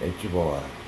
Nature Boy.